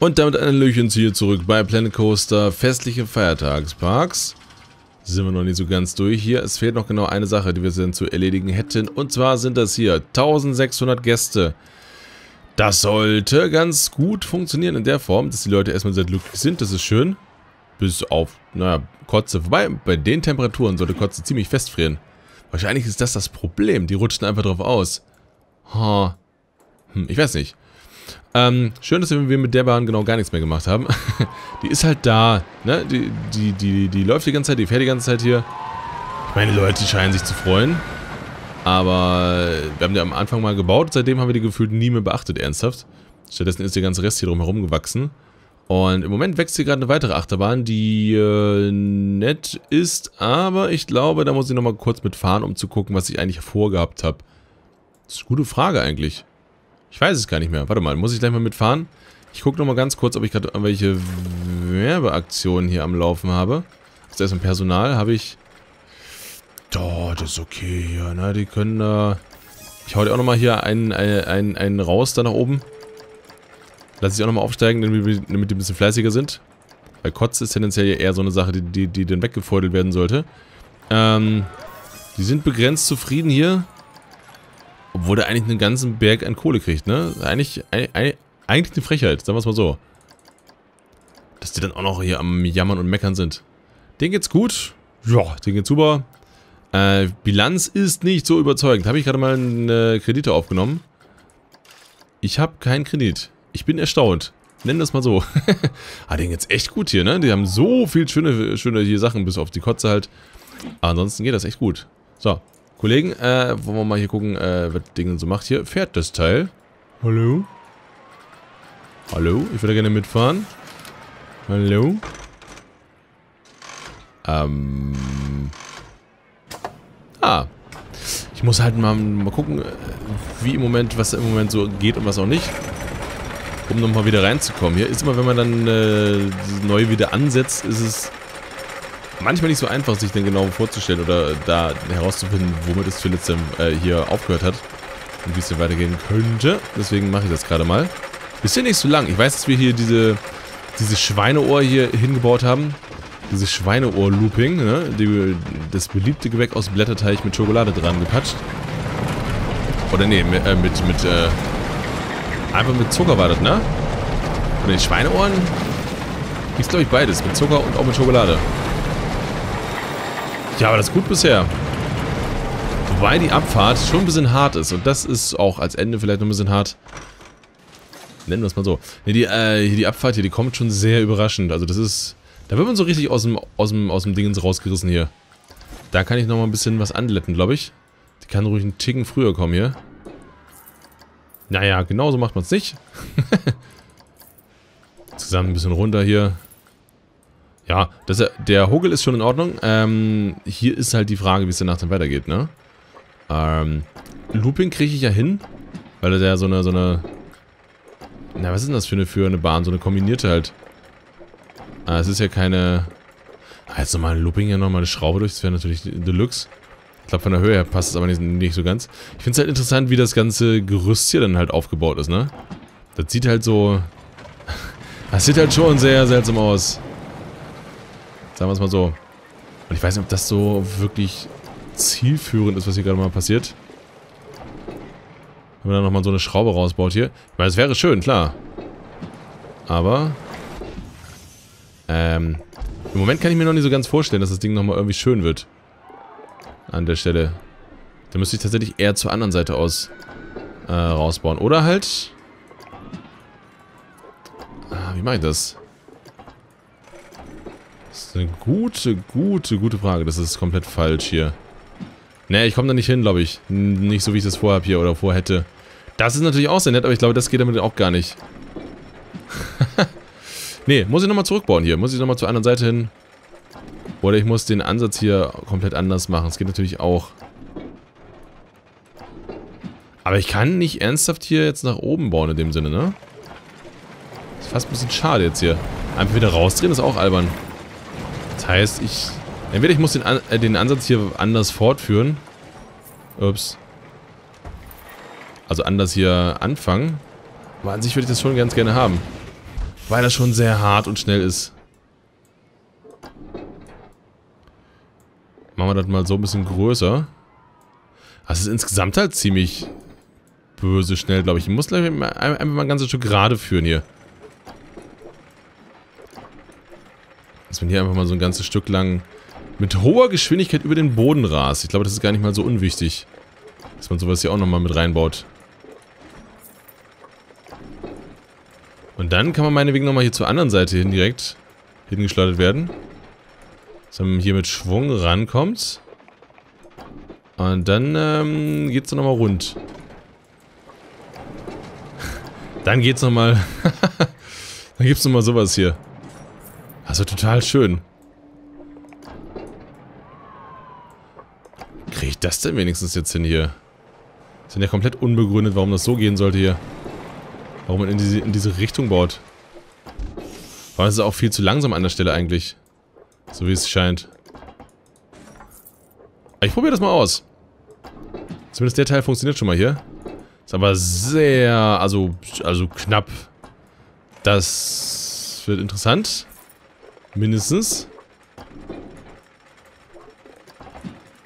Und damit ein Löchchen hier zurück bei Planet Coaster Festliche Feiertagsparks. Sind wir noch nicht so ganz durch hier. Es fehlt noch genau eine Sache, die wir dann zu erledigen hätten. Und zwar sind das hier 1600 Gäste. Das sollte ganz gut funktionieren in der Form, dass die Leute erstmal sehr glücklich sind. Das ist schön. Bis auf, naja, Kotze. Wobei, bei den Temperaturen sollte Kotze ziemlich festfrieren. Wahrscheinlich ist das das Problem. Die rutschen einfach drauf aus. Ha. Hm, ich weiß nicht. Ähm, schön, dass wir mit der Bahn genau gar nichts mehr gemacht haben. die ist halt da, ne? Die, die, die, die läuft die ganze Zeit, die fährt die ganze Zeit hier. Ich meine, die Leute scheinen sich zu freuen. Aber wir haben die am Anfang mal gebaut, seitdem haben wir die gefühlt nie mehr beachtet, ernsthaft. Stattdessen ist der ganze Rest hier drumherum gewachsen. Und im Moment wächst hier gerade eine weitere Achterbahn, die äh, nett ist, aber ich glaube, da muss ich nochmal kurz mitfahren, um zu gucken, was ich eigentlich vorgehabt habe. Das ist eine gute Frage eigentlich. Ich weiß es gar nicht mehr. Warte mal, muss ich gleich mal mitfahren? Ich gucke nochmal ganz kurz, ob ich gerade irgendwelche Werbeaktionen hier am Laufen habe. Das ist erstmal Personal. Habe ich... Oh, das ist okay hier, ne? Die können da... Ich hau dir auch nochmal hier einen, einen, einen raus da nach oben. Lass ich auch nochmal aufsteigen, damit die ein bisschen fleißiger sind. Weil Kotze ist tendenziell eher so eine Sache, die, die, die dann weggefeudelt werden sollte. Ähm, die sind begrenzt zufrieden hier. Obwohl der eigentlich einen ganzen Berg an Kohle kriegt, ne? Eigentlich, eigentlich eine Frechheit, sagen wir es mal so. Dass die dann auch noch hier am Jammern und Meckern sind. Den geht's gut. Ja, den geht's super. Äh, Bilanz ist nicht so überzeugend. Habe ich gerade mal einen äh, Kredite aufgenommen. Ich habe keinen Kredit. Ich bin erstaunt. Nennen das mal so. ah, den geht's echt gut hier, ne? Die haben so viel schöne, schöne hier Sachen, bis auf die Kotze halt. Aber ansonsten geht das echt gut. So, Kollegen, äh, wollen wir mal hier gucken, äh, was Ding so macht hier. Fährt das Teil? Hallo? Hallo? Ich würde gerne mitfahren. Hallo? Ähm. Ah. Ich muss halt mal, mal gucken, wie im Moment, was im Moment so geht und was auch nicht. Um nochmal wieder reinzukommen. Hier ist immer, wenn man dann äh, neu wieder ansetzt, ist es manchmal nicht so einfach, sich dann genau vorzustellen oder da herauszufinden, womit es zuletzt äh, hier aufgehört hat und wie es denn weitergehen könnte. Deswegen mache ich das gerade mal. Ist ja nicht so lang. Ich weiß, dass wir hier diese, diese Schweineohr hier hingebaut haben. Dieses Schweineohr-Looping, ne? Die, das beliebte Gewäck aus Blätterteig mit Schokolade dran gepatscht. Oder nee, mit, äh, mit, mit äh, einfach mit Zucker war das, ne? Oder die Schweineohren? Gibt's glaube ich beides, mit Zucker und auch mit Schokolade. Ja, aber das ist gut bisher. Wobei die Abfahrt schon ein bisschen hart ist. Und das ist auch als Ende vielleicht noch ein bisschen hart. Nennen wir es mal so. Nee, die, äh, die Abfahrt hier, die kommt schon sehr überraschend. Also das ist... Da wird man so richtig aus dem, aus dem, aus dem Dingens rausgerissen hier. Da kann ich noch mal ein bisschen was anletten, glaube ich. Die kann ruhig einen Ticken früher kommen hier. Naja, genauso macht man es nicht. Zusammen ein bisschen runter hier. Ja, das, der Hogel ist schon in Ordnung. Ähm, hier ist halt die Frage, wie es danach dann weitergeht, ne? Ähm, Looping kriege ich ja hin, weil das ja so eine, so eine... Na, was ist denn das für eine, für eine Bahn? So eine kombinierte halt. Ah, es ist ja keine... Ah, jetzt nochmal ein Looping hier nochmal eine Schraube durch. Das wäre natürlich Deluxe. Ich glaube, von der Höhe her passt es aber nicht, nicht so ganz. Ich finde es halt interessant, wie das ganze Gerüst hier dann halt aufgebaut ist, ne? Das sieht halt so... Das sieht halt schon sehr seltsam aus. Sagen wir es mal so. Und ich weiß nicht, ob das so wirklich zielführend ist, was hier gerade mal passiert. Wenn man da nochmal so eine Schraube rausbaut hier. Ich meine, es wäre schön, klar. Aber... Ähm... Im Moment kann ich mir noch nicht so ganz vorstellen, dass das Ding nochmal irgendwie schön wird. An der Stelle. Da müsste ich tatsächlich eher zur anderen Seite aus äh, rausbauen. Oder halt... Ah, wie mache ich das? Eine gute, gute, gute Frage. Das ist komplett falsch hier. Nee, ich komme da nicht hin, glaube ich. Nicht so, wie ich das vorhabe hier oder vorhätte. Das ist natürlich auch sehr nett, aber ich glaube, das geht damit auch gar nicht. nee, muss ich nochmal zurückbauen hier. Muss ich nochmal zur anderen Seite hin. Oder ich muss den Ansatz hier komplett anders machen. Das geht natürlich auch. Aber ich kann nicht ernsthaft hier jetzt nach oben bauen in dem Sinne, ne? Das ist fast ein bisschen schade jetzt hier. Einfach wieder rausdrehen ist auch albern. Das heißt, ich... Entweder ich muss den, äh, den Ansatz hier anders fortführen. Ups. Also anders hier anfangen. Aber an sich würde ich das schon ganz gerne haben. Weil er schon sehr hart und schnell ist. Machen wir das mal so ein bisschen größer. Das ist insgesamt halt ziemlich böse schnell, glaube ich. Ich muss gleich einfach mal ein ganzes Stück gerade führen hier. Dass man hier einfach mal so ein ganzes Stück lang mit hoher Geschwindigkeit über den Boden rast. Ich glaube, das ist gar nicht mal so unwichtig. Dass man sowas hier auch nochmal mit reinbaut. Und dann kann man meinetwegen nochmal hier zur anderen Seite hin direkt hingeschleudert werden. Dass man hier mit Schwung rankommt. Und dann ähm, geht es nochmal rund. dann geht's nochmal... dann gibt's nochmal sowas hier. Also total schön. Kriege ich das denn wenigstens jetzt hin hier? Sind ja komplett unbegründet, warum das so gehen sollte hier. Warum man in diese, in diese Richtung baut. War es auch viel zu langsam an der Stelle eigentlich. So wie es scheint. Ich probiere das mal aus. Zumindest der Teil funktioniert schon mal hier. Ist aber sehr, also, also knapp. Das wird interessant. Mindestens.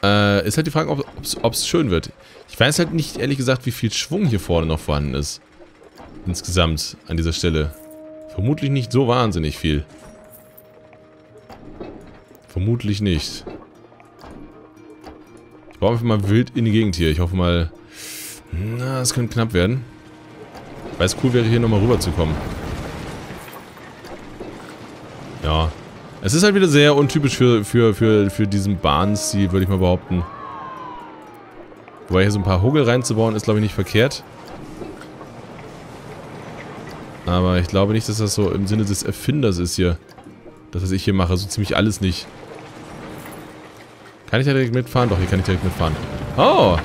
Äh, ist halt die Frage, ob es schön wird. Ich weiß halt nicht, ehrlich gesagt, wie viel Schwung hier vorne noch vorhanden ist. Insgesamt an dieser Stelle. Vermutlich nicht so wahnsinnig viel. Vermutlich nicht. Ich baue einfach mal wild in die Gegend hier. Ich hoffe mal... Na, es könnte knapp werden. Weil es cool wäre, hier nochmal rüber zu kommen. Ja. Es ist halt wieder sehr untypisch für, für, für, für diesen Bahnstil, würde ich mal behaupten. Wobei hier so ein paar Huggel reinzubauen, ist glaube ich nicht verkehrt. Aber ich glaube nicht, dass das so im Sinne des Erfinders ist hier. Das, was ich hier mache. So ziemlich alles nicht. Kann ich da direkt mitfahren? Doch, hier kann ich direkt mitfahren. Oh!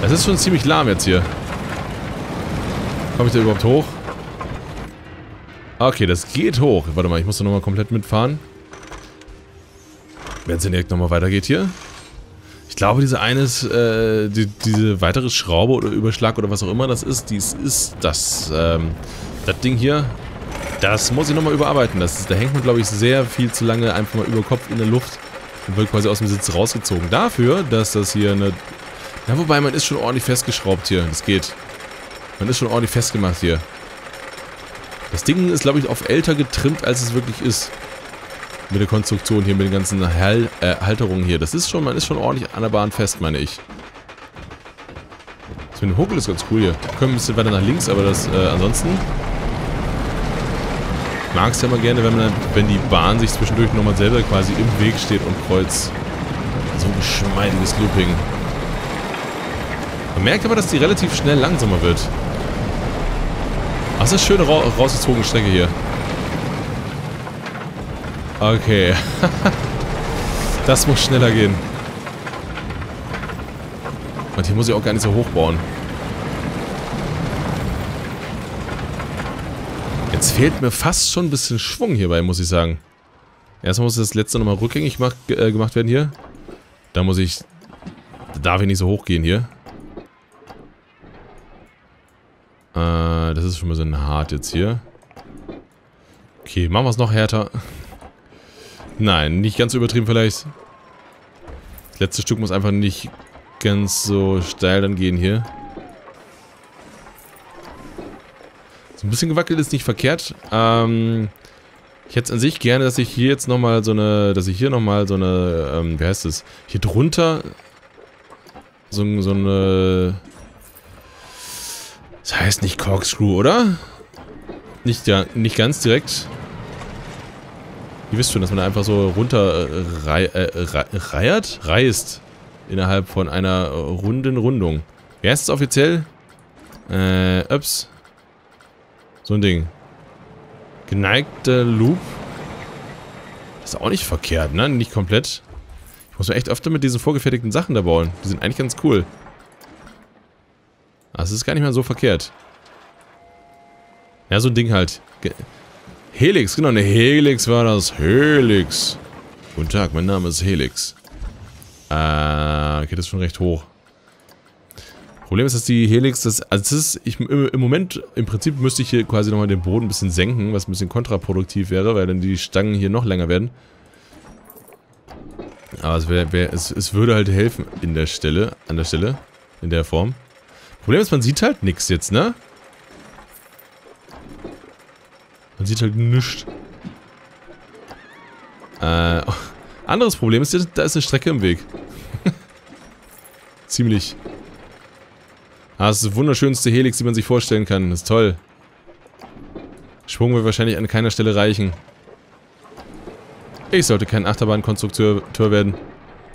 Das ist schon ziemlich lahm jetzt hier. Komme ich da überhaupt hoch? Okay, das geht hoch. Warte mal, ich muss da nochmal komplett mitfahren. Wenn es denn direkt nochmal weitergeht hier. Ich glaube, diese eine ist, äh, die, diese weitere Schraube oder Überschlag oder was auch immer das ist, dies ist das, ähm, das Ding hier. Das muss ich nochmal überarbeiten. Das, da hängt man, glaube ich, sehr viel zu lange einfach mal über Kopf in der Luft und wird quasi aus dem Sitz rausgezogen. Dafür, dass das hier eine... Ja, wobei, man ist schon ordentlich festgeschraubt hier. Das geht. Man ist schon ordentlich festgemacht hier. Das Ding ist, glaube ich, auf älter getrimmt, als es wirklich ist. Mit der Konstruktion hier, mit den ganzen Hal äh, Halterungen hier. Das ist schon, man ist schon ordentlich an der Bahn fest, meine ich. Das mit dem Huckel ist ganz cool hier. Wir können ein bisschen weiter nach links, aber das, äh, ansonsten... Mag es ja immer gerne, wenn, man, wenn die Bahn sich zwischendurch nochmal selber quasi im Weg steht und kreuzt. So ein geschmeidiges Looping. Man merkt aber, dass die relativ schnell langsamer wird. Das ist eine schöne ra rausgezogene Strecke hier. Okay. das muss schneller gehen. Und hier muss ich auch gar nicht so hoch bauen. Jetzt fehlt mir fast schon ein bisschen Schwung hierbei, muss ich sagen. Erstmal muss das letzte nochmal rückgängig äh, gemacht werden hier. Da muss ich... Da darf ich nicht so hoch gehen hier. Äh, das ist schon mal so ein hart jetzt hier. Okay, machen wir es noch härter. Nein, nicht ganz so übertrieben vielleicht. Das letzte Stück muss einfach nicht ganz so steil dann gehen hier. So ein bisschen gewackelt ist nicht verkehrt. Ähm, ich hätte es an sich gerne, dass ich hier jetzt nochmal so eine, dass ich hier nochmal so eine, ähm, wie heißt es, hier drunter so, so eine das heißt nicht Corkscrew, oder? Nicht, ja, nicht ganz direkt. Ihr wisst schon, dass man da einfach so runter äh, rei äh, reiert? Reißt. Innerhalb von einer runden Rundung. Wer ist es offiziell? Äh, ups. So ein Ding. Geneigter Loop. ist auch nicht verkehrt, ne? Nicht komplett. Ich muss mir echt öfter mit diesen vorgefertigten Sachen da bauen. Die sind eigentlich ganz cool. Das ist gar nicht mal so verkehrt. Ja, so ein Ding halt. Helix, genau, eine Helix war das. Helix. Guten Tag, mein Name ist Helix. Äh, geht das schon recht hoch. Problem ist, dass die Helix, das, also das ist, ich, im, im Moment, im Prinzip müsste ich hier quasi nochmal den Boden ein bisschen senken, was ein bisschen kontraproduktiv wäre, weil dann die Stangen hier noch länger werden. Aber es, wär, wär, es, es würde halt helfen in der Stelle, an der Stelle, in der Form. Problem ist, man sieht halt nichts jetzt, ne? Man sieht halt nichts. Äh, anderes Problem ist, da ist eine Strecke im Weg. Ziemlich. Ah, das ist das wunderschönste Helix, die man sich vorstellen kann. Das ist toll. Schwung wird wahrscheinlich an keiner Stelle reichen. Ich sollte kein Achterbahnkonstrukteur werden.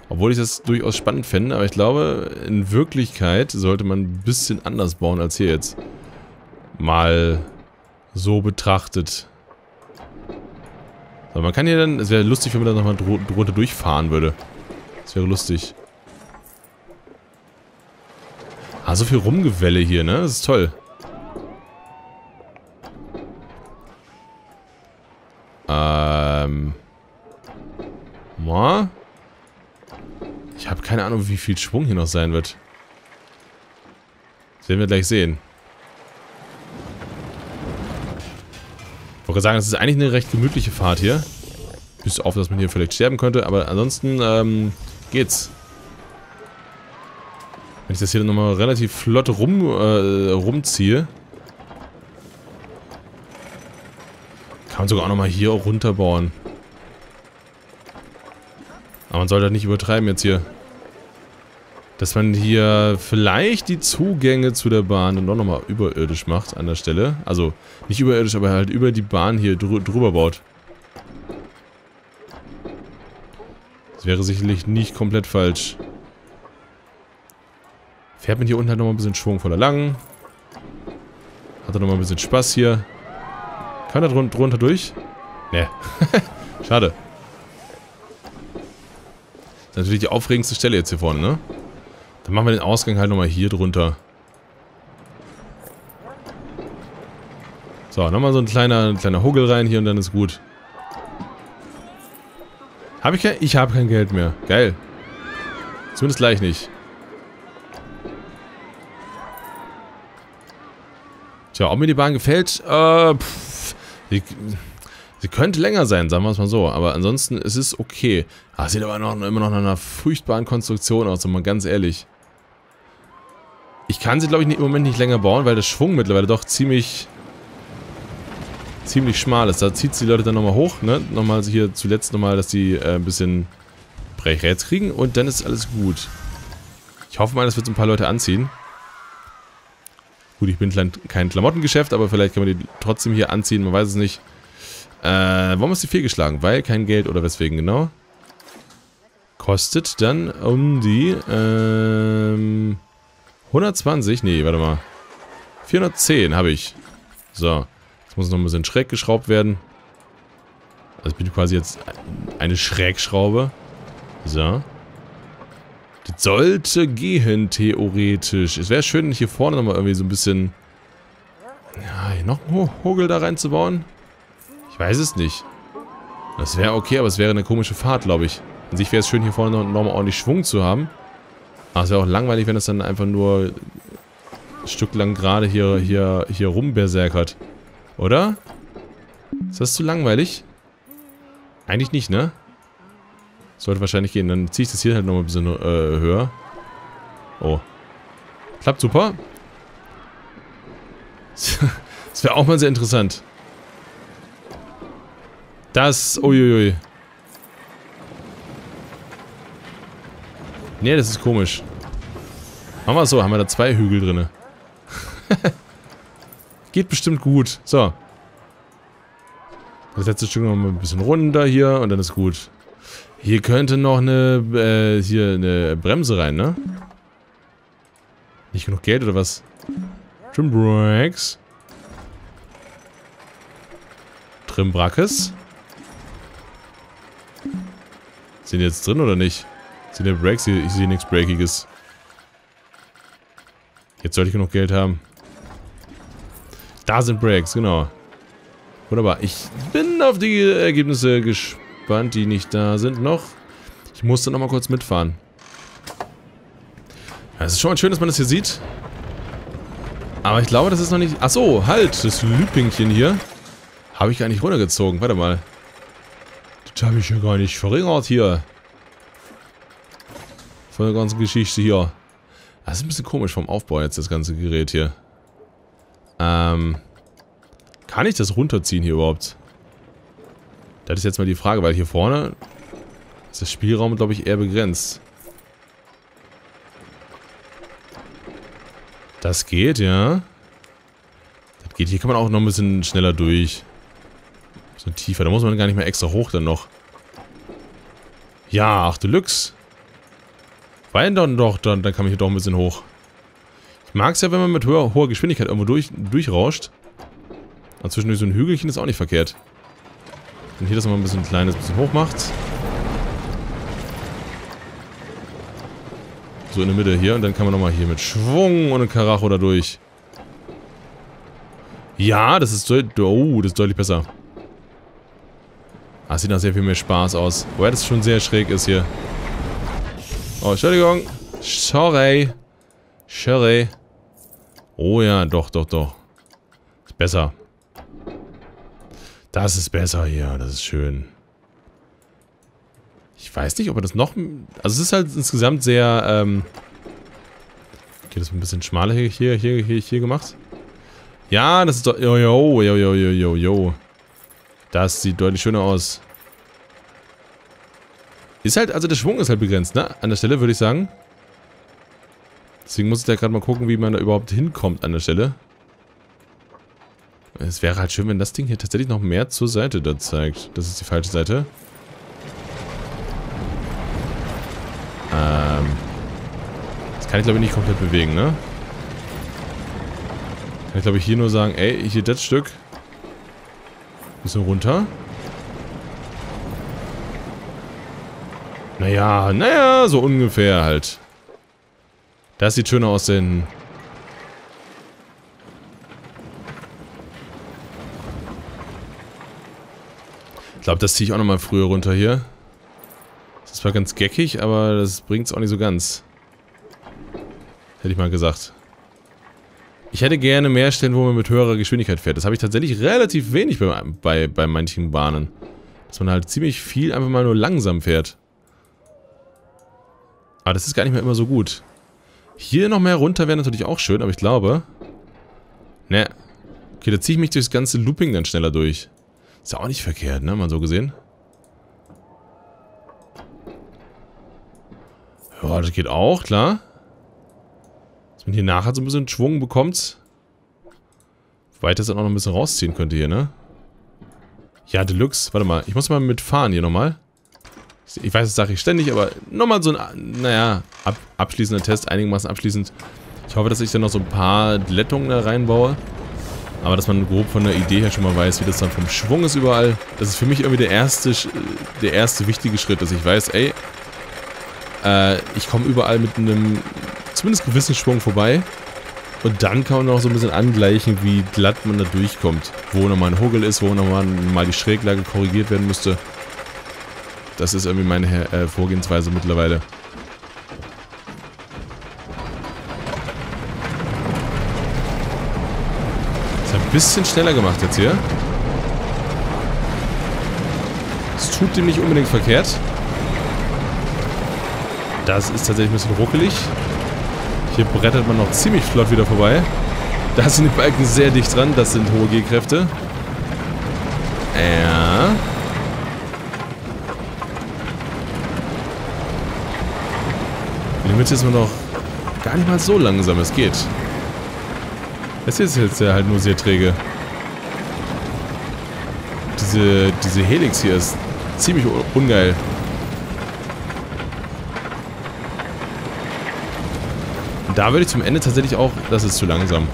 Obwohl ich das durchaus spannend fände, aber ich glaube, in Wirklichkeit sollte man ein bisschen anders bauen als hier jetzt. Mal so betrachtet. So, man kann hier dann, es wäre lustig, wenn man da nochmal drunter durchfahren würde. Das wäre lustig. Ah, so viel Rumgewelle hier, ne? Das ist toll. Ähm... Moa? Ich habe keine Ahnung, wie viel Schwung hier noch sein wird. Das werden wir gleich sehen. Ich wollte sagen, es ist eigentlich eine recht gemütliche Fahrt hier. Bis auf, dass man hier vielleicht sterben könnte, aber ansonsten ähm, geht's. Wenn ich das hier nochmal relativ flott rum, äh, rumziehe. Kann man sogar auch nochmal hier runterbauen. Aber man sollte halt nicht übertreiben jetzt hier. Dass man hier vielleicht die Zugänge zu der Bahn dann doch nochmal überirdisch macht an der Stelle. Also nicht überirdisch, aber halt über die Bahn hier drü drüber baut. Das wäre sicherlich nicht komplett falsch. Fährt man hier unten halt nochmal ein bisschen schwungvoller lang. Hat er nochmal ein bisschen Spaß hier. Kann er drun drunter durch? Ne. Schade. Das ist natürlich die aufregendste Stelle jetzt hier vorne, ne? Dann machen wir den Ausgang halt nochmal hier drunter. So, nochmal so ein kleiner, ein kleiner Huggel rein hier und dann ist gut. Habe ich kein... Ich habe kein Geld mehr. Geil. Zumindest gleich nicht. Tja, ob mir die Bahn gefällt, äh, pff, sie, sie, könnte länger sein, sagen wir es mal so. Aber ansonsten ist es okay. Ah, sieht aber noch, immer noch nach einer furchtbaren Konstruktion aus, mal ganz ehrlich. Ich kann sie, glaube ich, im Moment nicht länger bauen, weil der Schwung mittlerweile doch ziemlich ziemlich schmal ist. Da zieht es die Leute dann nochmal hoch, ne? Nochmal hier zuletzt nochmal, dass die äh, ein bisschen Brechreiz kriegen und dann ist alles gut. Ich hoffe mal, das wird so ein paar Leute anziehen. Gut, ich bin kein Klamottengeschäft, aber vielleicht kann man die trotzdem hier anziehen, man weiß es nicht. Äh, warum ist die fehlgeschlagen? Weil kein Geld oder weswegen genau? Kostet dann um die, ähm, 120? Nee, warte mal. 410 habe ich. So. Jetzt muss noch ein bisschen schräg geschraubt werden. Also ich bin quasi jetzt eine Schrägschraube. So. Das sollte gehen, theoretisch. Es wäre schön, hier vorne nochmal irgendwie so ein bisschen... Ja, noch einen Hogel da reinzubauen. Ich weiß es nicht. Das wäre okay, aber es wäre eine komische Fahrt, glaube ich. An sich wäre es schön, hier vorne nochmal ordentlich Schwung zu haben. Aber es wäre auch langweilig, wenn es dann einfach nur ein Stück lang gerade hier, hier, hier rumberserkert. Oder? Ist das zu langweilig? Eigentlich nicht, ne? Sollte wahrscheinlich gehen. Dann ziehe ich das hier halt nochmal ein bisschen äh, höher. Oh. Klappt super. Das wäre auch mal sehr interessant. Das... Uiuiui. Nee, das ist komisch. Machen wir so, haben wir da zwei Hügel drin. Geht bestimmt gut. So. Das letzte Stück noch mal ein bisschen runter hier und dann ist gut. Hier könnte noch eine, äh, hier eine Bremse rein, ne? Nicht genug Geld oder was? Trim Brakes. Trim Brackes. Sind die jetzt drin oder nicht? Sind die Brakes? Ich sehe nichts Breakiges. Jetzt sollte ich genug Geld haben. Da sind Brakes, genau. Wunderbar. Ich bin auf die Ergebnisse gespannt, die nicht da sind noch. Ich musste noch mal kurz mitfahren. Es ist schon mal schön, dass man das hier sieht. Aber ich glaube, das ist noch nicht... Achso, halt, das Lüpingchen hier. Habe ich gar nicht runtergezogen. Warte mal. Das habe ich ja gar nicht verringert hier. Von der ganzen Geschichte hier. Das ist ein bisschen komisch vom Aufbau jetzt, das ganze Gerät hier. Ähm... Kann ich das runterziehen hier überhaupt? Das ist jetzt mal die Frage, weil hier vorne ist der Spielraum, glaube ich, eher begrenzt. Das geht, ja. Das geht. Hier kann man auch noch ein bisschen schneller durch. Bisschen tiefer. Da muss man gar nicht mehr extra hoch dann noch. Ja, ach Deluxe. Weil dann doch, dann, dann kann man hier doch ein bisschen hoch. Ich mag es ja, wenn man mit hoher, hoher Geschwindigkeit irgendwo durch, durchrauscht. Und zwischendurch so ein Hügelchen ist auch nicht verkehrt. Und hier das mal ein bisschen kleines bisschen hoch macht. So in der Mitte hier. Und dann kann man nochmal hier mit Schwung und einem Karacho da durch. Ja, das ist, oh, das ist deutlich besser. Ah, sieht nach sehr viel mehr Spaß aus. Wobei das schon sehr schräg ist hier. Oh, Entschuldigung. Sorry. Sorry. Oh ja, doch, doch, doch. Ist besser. Das ist besser hier. Das ist schön. Ich weiß nicht, ob er das noch... Also es ist halt insgesamt sehr... Ähm okay, das ist ein bisschen schmaler hier, hier, hier, hier, hier gemacht. Ja, das ist doch... Jo, jo, jo, jo, jo, jo, jo. Das sieht deutlich schöner aus. Ist halt, also der Schwung ist halt begrenzt, ne? An der Stelle würde ich sagen. Deswegen muss ich da gerade mal gucken, wie man da überhaupt hinkommt an der Stelle. Es wäre halt schön, wenn das Ding hier tatsächlich noch mehr zur Seite da zeigt. Das ist die falsche Seite. Ähm. Das kann ich glaube ich nicht komplett bewegen, ne? Kann ich glaube ich hier nur sagen, ey, hier das Stück. Bisschen runter. Naja, naja, so ungefähr halt. Das sieht schöner aus, denn glaube, das ziehe ich auch nochmal früher runter hier. Das ist zwar ganz geckig, aber das bringt es auch nicht so ganz. Hätte ich mal gesagt. Ich hätte gerne mehr Stellen, wo man mit höherer Geschwindigkeit fährt. Das habe ich tatsächlich relativ wenig bei, bei, bei manchen Bahnen. Dass man halt ziemlich viel einfach mal nur langsam fährt. Aber das ist gar nicht mehr immer so gut. Hier noch mehr runter wäre natürlich auch schön, aber ich glaube... Ne. Okay, da ziehe ich mich durchs ganze Looping dann schneller durch. Ist ja auch nicht verkehrt, ne? Mal so gesehen. Ja, das geht auch, klar. Dass man hier nachher so ein bisschen Schwung bekommt. Wobei das dann auch noch ein bisschen rausziehen könnte hier, ne? Ja, Deluxe. Warte mal, ich muss mal mitfahren hier nochmal. Ich weiß, das sage ich ständig, aber nochmal so ein, naja, ab, abschließender Test, einigermaßen abschließend. Ich hoffe, dass ich dann noch so ein paar Glättungen da reinbaue. Aber dass man grob von der Idee her schon mal weiß, wie das dann vom Schwung ist überall. Das ist für mich irgendwie der erste, der erste wichtige Schritt, dass ich weiß, ey, äh, ich komme überall mit einem zumindest gewissen Schwung vorbei. Und dann kann man noch so ein bisschen angleichen, wie glatt man da durchkommt. Wo nochmal ein Huggel ist, wo nochmal mal die Schräglage korrigiert werden müsste. Das ist irgendwie meine äh, Vorgehensweise mittlerweile. bisschen schneller gemacht jetzt hier. Es tut dem nicht unbedingt verkehrt. Das ist tatsächlich ein bisschen ruckelig. Hier brettert man noch ziemlich flott wieder vorbei. Da sind die Balken sehr dicht dran. Das sind hohe G-Kräfte. Ja. Mitte ist man noch gar nicht mal so langsam. Es geht. Es ist jetzt halt nur sehr träge. Diese, diese Helix hier ist ziemlich ungeil. Da würde ich zum Ende tatsächlich auch... Das ist zu langsam.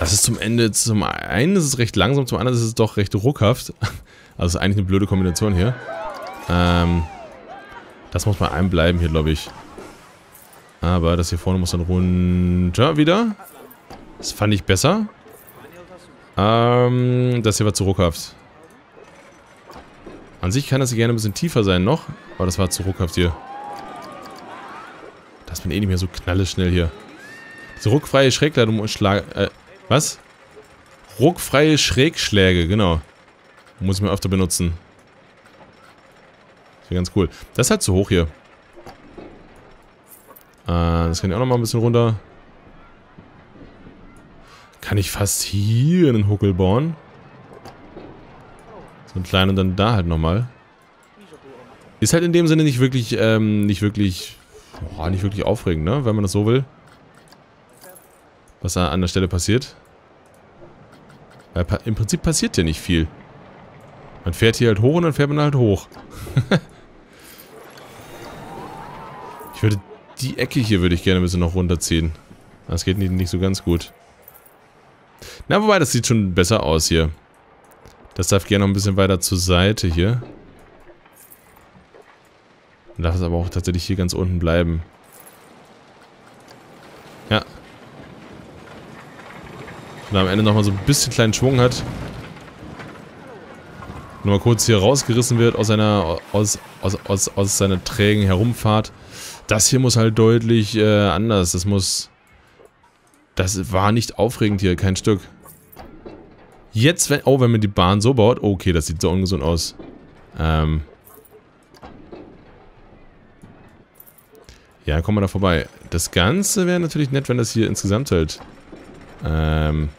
Das ist zum Ende... Zum einen ist es recht langsam, zum anderen ist es doch recht ruckhaft. Also ist eigentlich eine blöde Kombination hier. Ähm, das muss bei einem bleiben hier, glaube ich. Aber das hier vorne muss dann runter wieder. Das fand ich besser. Ähm, das hier war zu ruckhaft. An sich kann das hier gerne ein bisschen tiefer sein noch. Aber das war zu ruckhaft hier. Das bin eh nicht mehr so knalleschnell hier. So ruckfreie Schrägleitung Schlag. Äh, was? Ruckfreie Schrägschläge, genau. Muss ich mal öfter benutzen. Wäre ganz cool. Das ist halt zu hoch hier. Äh, das kann ich auch nochmal ein bisschen runter. Kann ich fast hier einen Huckel bauen? So einen kleinen und dann da halt nochmal. Ist halt in dem Sinne nicht wirklich, ähm, nicht wirklich, boah, nicht wirklich aufregend, ne? Wenn man das so will. Was da an der Stelle passiert. Weil im Prinzip passiert ja nicht viel. Man fährt hier halt hoch und dann fährt man halt hoch. ich würde die Ecke hier würde ich gerne ein bisschen noch runterziehen. Das geht nicht, nicht so ganz gut. Na, wobei, das sieht schon besser aus hier. Das darf gerne noch ein bisschen weiter zur Seite hier. Dann darf es aber auch tatsächlich hier ganz unten bleiben. Ja. Und am Ende nochmal so ein bisschen kleinen Schwung hat. Nur mal kurz hier rausgerissen wird aus seiner, aus, aus, aus, aus seiner trägen Herumfahrt. Das hier muss halt deutlich äh, anders. Das muss... Das war nicht aufregend hier, kein Stück. Jetzt, wenn... Oh, wenn man die Bahn so baut... Okay, das sieht so ungesund aus. Ähm... Ja, kommen wir da vorbei. Das Ganze wäre natürlich nett, wenn das hier insgesamt halt... Ähm...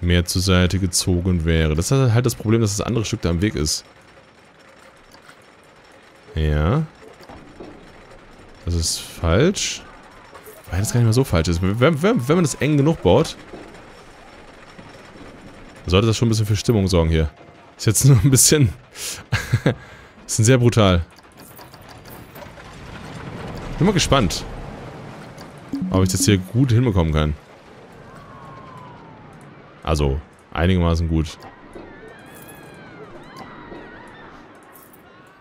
Mehr zur Seite gezogen wäre. Das ist halt das Problem, dass das andere Stück da am Weg ist. Ja. Das ist falsch. Weil das gar nicht mehr so falsch ist. Wenn, wenn, wenn man das eng genug baut, sollte das schon ein bisschen für Stimmung sorgen hier. Ist jetzt nur ein bisschen... ist sehr brutal. Bin mal gespannt, ob ich das hier gut hinbekommen kann. Also, einigermaßen gut.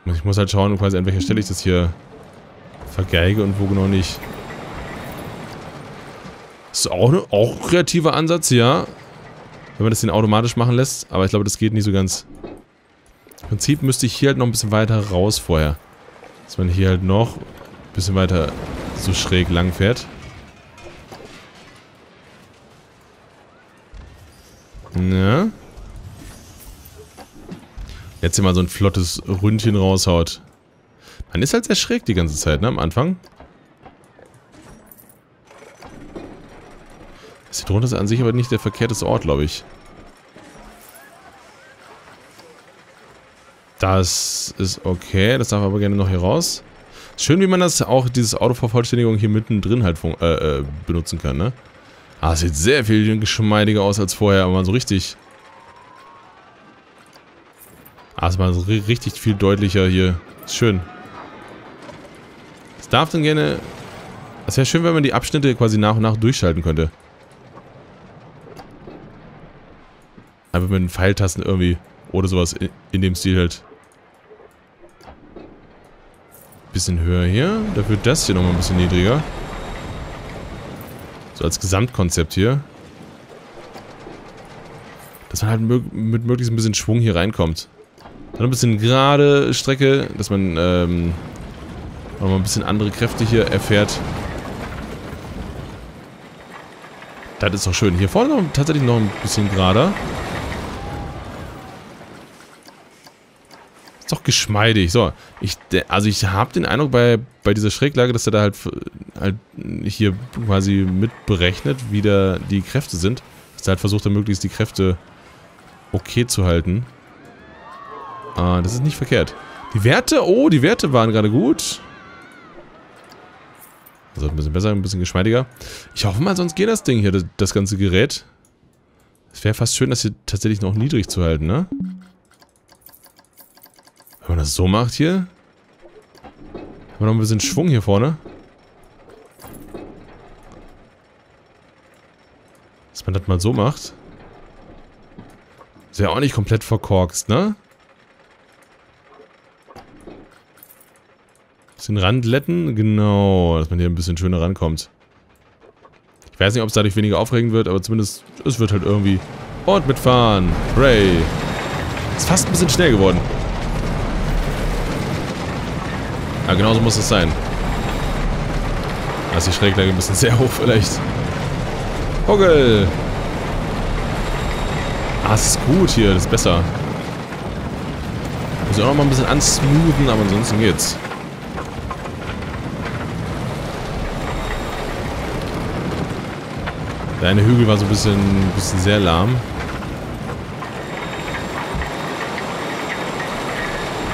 Ich muss halt schauen, quasi an welcher Stelle ich das hier vergeige und wo genau nicht. Ist auch, ein auch kreativer Ansatz, ja. Wenn man das den automatisch machen lässt. Aber ich glaube, das geht nicht so ganz. Im Prinzip müsste ich hier halt noch ein bisschen weiter raus vorher. Dass man hier halt noch ein bisschen weiter so schräg lang fährt. Ja. Jetzt hier mal so ein flottes Ründchen raushaut. Man ist halt sehr schräg die ganze Zeit, ne, am Anfang. Das hier drunter ist an sich aber nicht der verkehrteste Ort, glaube ich. Das ist okay. Das darf aber gerne noch hier raus. Schön, wie man das auch, dieses Autovervollständigung hier mittendrin halt äh, äh, benutzen kann, ne? Ah, sieht sehr viel geschmeidiger aus als vorher, aber so richtig... Ah, ist mal so richtig viel deutlicher hier. Ist schön darf dann gerne... Es wäre schön, wenn man die Abschnitte quasi nach und nach durchschalten könnte. Einfach mit den Pfeiltasten irgendwie. Oder sowas in, dem Stil halt. Bisschen höher hier. Dafür das hier nochmal ein bisschen niedriger. So als Gesamtkonzept hier. Dass man halt mit möglichst ein bisschen Schwung hier reinkommt. Dann ein bisschen gerade Strecke, dass man ähm, Nochmal ein bisschen andere Kräfte hier erfährt. Das ist doch schön. Hier vorne noch, tatsächlich noch ein bisschen gerader. Ist doch geschmeidig. So, ich, also ich habe den Eindruck bei, bei dieser Schräglage, dass er da halt, halt hier quasi mitberechnet, wie da die Kräfte sind. Dass er halt versucht, da möglichst die Kräfte okay zu halten. Ah, das ist nicht verkehrt. Die Werte, oh, die Werte waren gerade gut. Also ein bisschen besser, ein bisschen geschmeidiger. Ich hoffe mal, sonst geht das Ding hier, das, das ganze Gerät. Es wäre fast schön, das hier tatsächlich noch niedrig zu halten, ne? Wenn man das so macht hier. Haben wir noch ein bisschen Schwung hier vorne. Dass man das mal so macht. Ist ja auch nicht komplett verkorkst, ne? Den Randletten, genau, dass man hier ein bisschen schöner rankommt. Ich weiß nicht, ob es dadurch weniger aufregend wird, aber zumindest, es wird halt irgendwie... Und mitfahren. Hooray. Ist fast ein bisschen schnell geworden. Ja, genauso muss es sein. Ist die Schräglage ein bisschen sehr hoch vielleicht. Hogel! Ah, es ist gut hier, das ist besser. Muss ich auch noch mal ein bisschen ansmoothen, aber ansonsten geht's. Der eine Hügel war so ein bisschen, ein bisschen sehr lahm.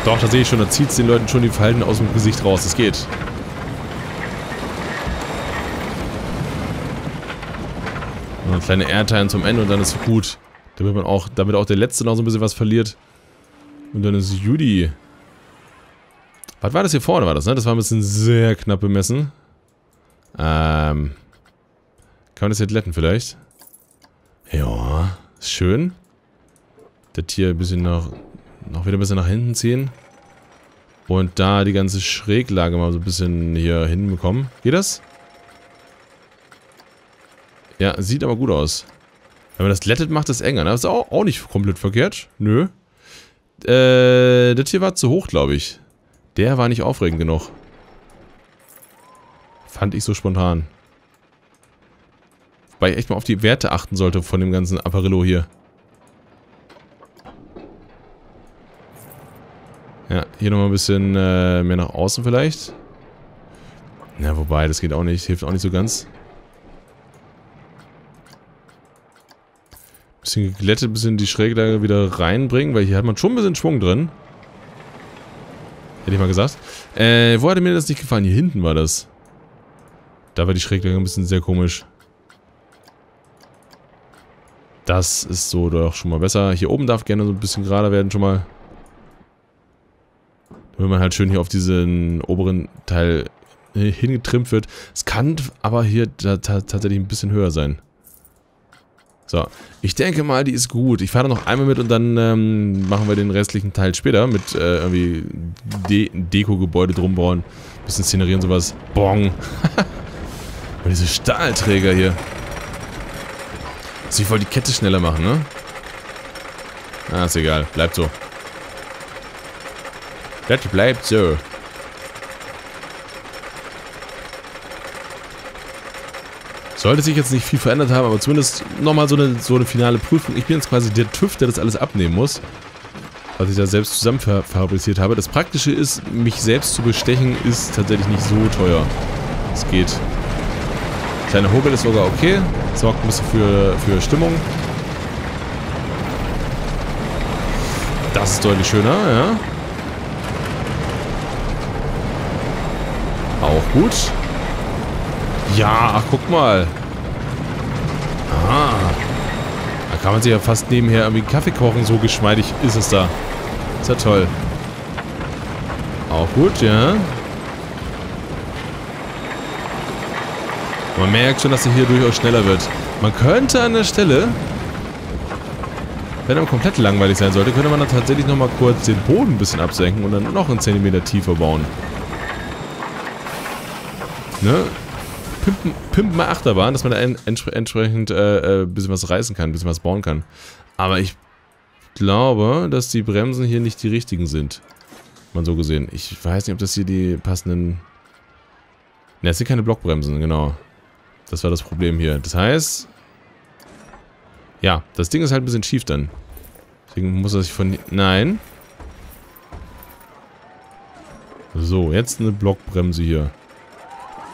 Doch, da sehe ich schon, da zieht es den Leuten schon die Falten aus dem Gesicht raus. Das geht. Und eine kleine Airtime zum Ende und dann ist gut. Damit man auch, damit auch der Letzte noch so ein bisschen was verliert. Und dann ist Judy. Was war das hier vorne, war das, ne? Das war ein bisschen sehr knapp bemessen. Ähm. Kann man das hier glätten vielleicht? Ja, ist schön. Das hier ein bisschen noch, noch wieder ein bisschen nach hinten ziehen. Und da die ganze Schräglage mal so ein bisschen hier hinbekommen. Geht das? Ja, sieht aber gut aus. Wenn man das glättet, macht es enger. Ne? Das ist auch, auch nicht komplett verkehrt. Nö. Äh, das hier war zu hoch, glaube ich. Der war nicht aufregend genug. Fand ich so spontan. Wobei ich echt mal auf die Werte achten sollte von dem ganzen Apparillo hier. Ja, hier nochmal ein bisschen äh, mehr nach außen vielleicht. Ja, wobei, das geht auch nicht. Hilft auch nicht so ganz. Bisschen geglättet, bisschen die Schräglage wieder reinbringen, weil hier hat man schon ein bisschen Schwung drin. Hätte ich mal gesagt. Äh, wo hatte mir das nicht gefallen? Hier hinten war das. Da war die Schräglage ein bisschen sehr komisch. Das ist so doch schon mal besser. Hier oben darf gerne so ein bisschen gerader werden schon mal. Wenn man halt schön hier auf diesen oberen Teil hingetrimmt wird. Es kann aber hier tatsächlich ein bisschen höher sein. So, ich denke mal, die ist gut. Ich fahre noch einmal mit und dann ähm, machen wir den restlichen Teil später mit äh, irgendwie De Deko-Gebäude drum bauen. Bisschen Szenerieren, sowas. Bong. und diese Stahlträger hier. Ich wollte die Kette schneller machen, ne? Ah, ist egal. Bleibt so. Das bleibt so. Sollte sich jetzt nicht viel verändert haben, aber zumindest nochmal so eine, so eine finale Prüfung. Ich bin jetzt quasi der TÜV, der das alles abnehmen muss. Was ich da selbst zusammen fabriziert habe. Das Praktische ist, mich selbst zu bestechen, ist tatsächlich nicht so teuer. Es geht. Kleine Hobel ist sogar okay. Sorgt ein bisschen für, für Stimmung. Das ist deutlich schöner, ja. Auch gut. Ja, ach guck mal. Ah. Da kann man sich ja fast nebenher irgendwie Kaffee kochen, so geschmeidig ist es da. Ist ja toll. Auch gut, ja. Man merkt schon, dass er hier durchaus schneller wird. Man könnte an der Stelle, wenn er komplett langweilig sein sollte, könnte man dann tatsächlich nochmal kurz den Boden ein bisschen absenken und dann noch einen Zentimeter tiefer bauen. Ne? Pimpen, Pimpen mal Achterbahn, dass man da entspre entsprechend äh, ein äh, bisschen was reißen kann, ein bisschen was bauen kann. Aber ich glaube, dass die Bremsen hier nicht die richtigen sind. Mal so gesehen. Ich weiß nicht, ob das hier die passenden... Ne, es sind keine Blockbremsen, genau. Das war das Problem hier. Das heißt... Ja, das Ding ist halt ein bisschen schief dann. Deswegen muss er sich von... Nein. So, jetzt eine Blockbremse hier.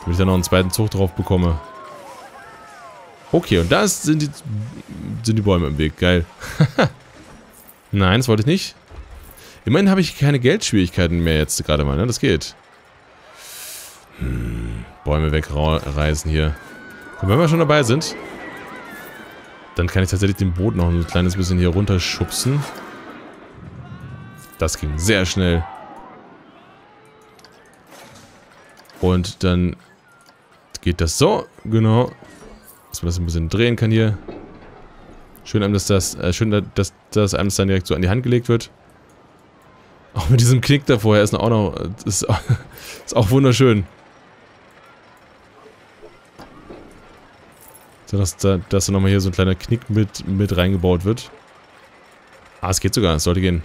Damit ich dann noch einen zweiten Zug drauf bekomme. Okay, und da sind die, sind die Bäume im Weg. Geil. Nein, das wollte ich nicht. Immerhin habe ich keine Geldschwierigkeiten mehr jetzt gerade mal, ne? Das geht. Hm, Bäume wegreißen hier. Und wenn wir schon dabei sind, dann kann ich tatsächlich den Boot noch ein kleines bisschen hier runterschubsen. Das ging sehr schnell. Und dann geht das so, genau. Dass man das ein bisschen drehen kann hier. Schön, dass das, äh, schön, dass, dass einem das dann direkt so an die Hand gelegt wird. Auch mit diesem Knick da vorher ist auch noch, ist, ist auch wunderschön. Dass da, dass da nochmal hier so ein kleiner Knick mit, mit reingebaut wird. Ah, es geht sogar, es sollte gehen.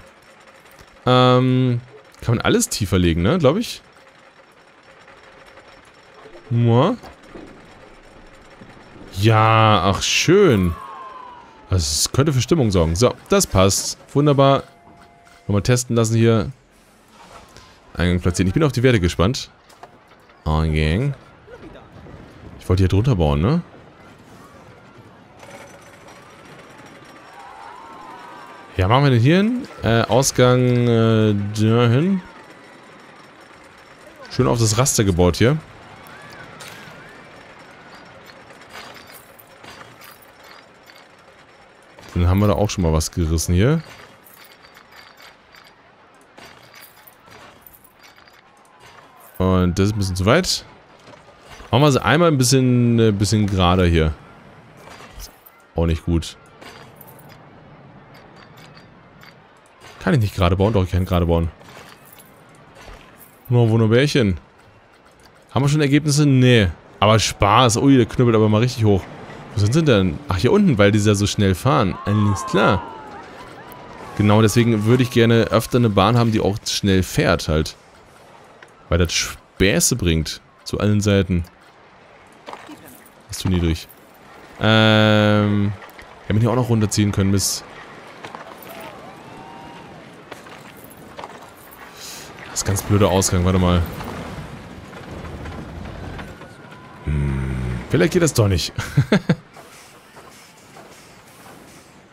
Ähm, kann man alles tiefer legen, ne, glaube ich. Ja, ach schön. Das könnte für Stimmung sorgen. So, das passt. Wunderbar. Nochmal testen lassen hier. Eingang platzieren. Ich bin auf die Werte gespannt. Eingang. Ich wollte hier drunter bauen, ne? Ja, machen wir den hier hin. Äh, Ausgang äh, dahin. Schön auf das Raster gebaut hier. Dann haben wir da auch schon mal was gerissen hier. Und das ist ein bisschen zu weit. Machen wir sie einmal ein bisschen, ein äh, bisschen gerader hier. Auch nicht gut. Kann ich nicht gerade bauen? Doch, ich kann gerade bauen. Nur Wunderbärchen. Haben wir schon Ergebnisse? Nee. Aber Spaß. Ui, der knüppelt aber mal richtig hoch. Wo sind sie denn? Ach, hier unten, weil die ja so schnell fahren. Alles klar. Genau, deswegen würde ich gerne öfter eine Bahn haben, die auch schnell fährt halt. Weil das Späße bringt. Zu allen Seiten. Ist zu niedrig. Ähm... Hätten wir hier auch noch runterziehen können bis Das ist ganz blöder Ausgang, warte mal. Hm, vielleicht geht das doch nicht.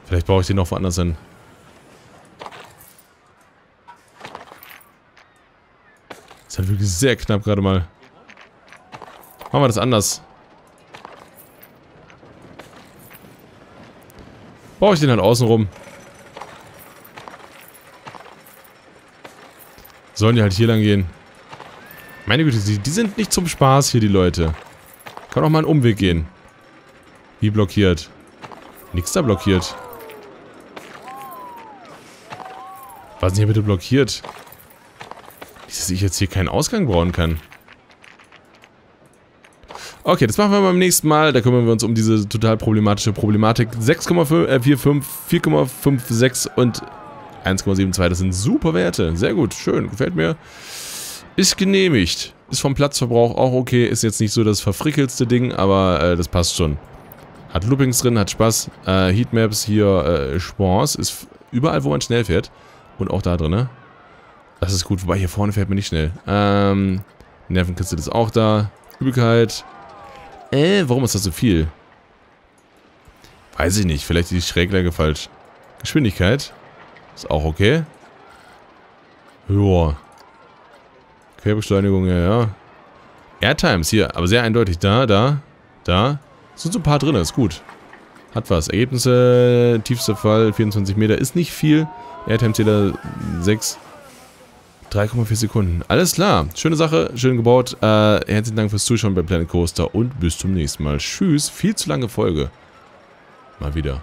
vielleicht baue ich den noch woanders hin. Das ist halt wirklich sehr knapp gerade mal. Machen wir das anders. Baue ich den halt außen rum. Sollen die halt hier lang gehen. Meine Güte, die, die sind nicht zum Spaß hier, die Leute. Kann auch mal einen Umweg gehen. Wie blockiert? Nix da blockiert. Was ist denn hier bitte blockiert? Nicht, dass ich jetzt hier keinen Ausgang bauen kann. Okay, das machen wir beim nächsten Mal. Da kümmern wir uns um diese total problematische Problematik. 6,45, 4,56 äh, und 1,72, das sind super Werte. Sehr gut, schön, gefällt mir. Ist genehmigt. Ist vom Platzverbrauch auch okay. Ist jetzt nicht so das verfrickelste Ding, aber äh, das passt schon. Hat Loopings drin, hat Spaß. Äh, Heatmaps hier, äh, Spawns. Ist überall, wo man schnell fährt. Und auch da drin, ne? Das ist gut, wobei hier vorne fährt man nicht schnell. Ähm, Nervenkiste ist auch da. Übelkeit. Äh, warum ist das so viel? Weiß ich nicht, vielleicht ist die Schräglage falsch. Geschwindigkeit. Ist auch okay. Joa. Querbeschleunigung, ja, ja. Airtimes hier, aber sehr eindeutig. Da, da, da. Sind so ein paar drin, ist gut. Hat was. Ergebnisse, tiefster Fall, 24 Meter, ist nicht viel. Airtime-Zähler 6. 3,4 Sekunden. Alles klar. Schöne Sache, schön gebaut. Äh, herzlichen Dank fürs Zuschauen bei Planet Coaster und bis zum nächsten Mal. Tschüss. Viel zu lange Folge. Mal wieder.